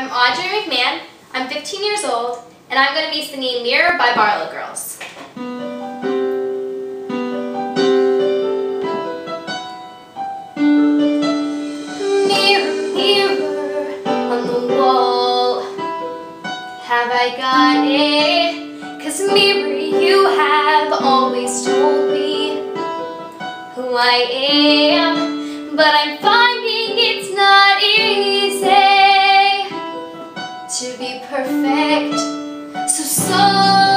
I'm Audrey McMahon. I'm 15 years old, and I'm going to be singing Mirror by BarlowGirls. Mirror, mirror on the wall, have I got it? Cause mirror, you have always told me who I am, but I'm finding perfect. So sorry,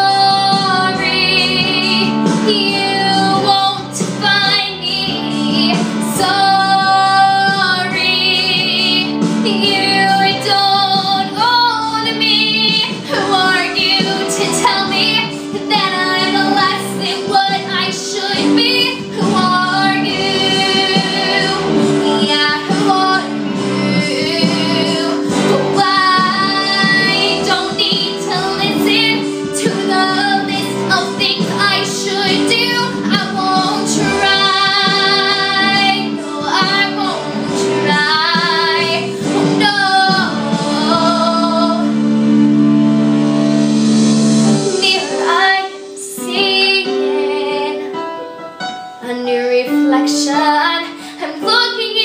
reflection. I'm looking